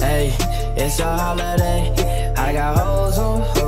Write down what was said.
Hey, it's a holiday. I got hoes on.